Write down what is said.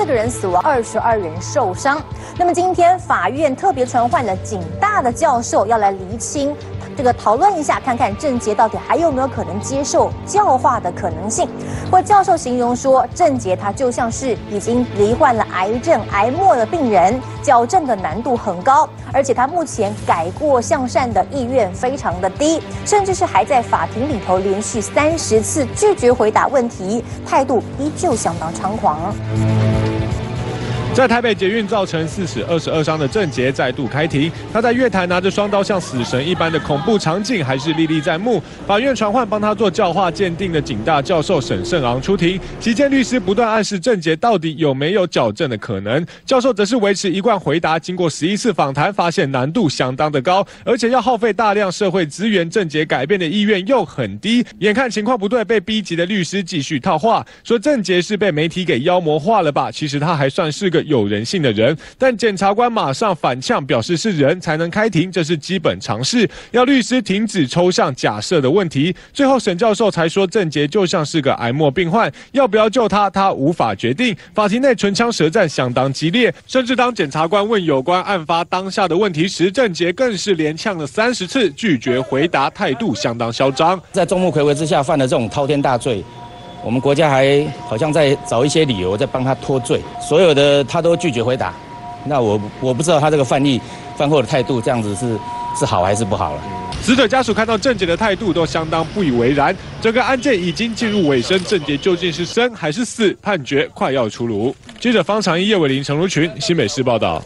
四个人死亡，二十二人受伤。那么今天法院特别传唤了警大的教授，要来厘清。这个讨论一下，看看郑杰到底还有没有可能接受教化的可能性。或教授形容说，郑杰他就像是已经罹患了癌症、癌末的病人，矫正的难度很高，而且他目前改过向善的意愿非常的低，甚至是还在法庭里头连续三十次拒绝回答问题，态度依旧相当猖狂。在台北捷运造成四死二十二伤的郑捷再度开庭，他在月台拿着双刀像死神一般的恐怖场景还是历历在目。法院传唤帮他做教化鉴定的警大教授沈胜昂出庭，期间律师不断暗示郑捷到底有没有矫正的可能，教授则是维持一贯回答。经过十一次访谈，发现难度相当的高，而且要耗费大量社会资源，郑捷改变的意愿又很低。眼看情况不对，被逼急的律师继续套话，说郑捷是被媒体给妖魔化了吧？其实他还算是个。有人性的人，但检察官马上反呛，表示是人才能开庭，这是基本常识，要律师停止抽象假设的问题。最后，沈教授才说郑杰就像是个癌末病患，要不要救他，他无法决定。法庭内唇枪舌战相当激烈，甚至当检察官问有关案发当下的问题时，郑杰更是连呛了三十次，拒绝回答，态度相当嚣张。在众目睽睽之下犯了这种滔天大罪。我们国家还好像在找一些理由在帮他脱罪，所有的他都拒绝回答。那我我不知道他这个犯意犯后的态度这样子是是好还是不好了。死者家属看到郑杰的态度都相当不以为然。整个案件已经进入尾声，郑杰究竟是生还是死？判决快要出炉。记者方长一、叶伟林、陈如群，新美市报道。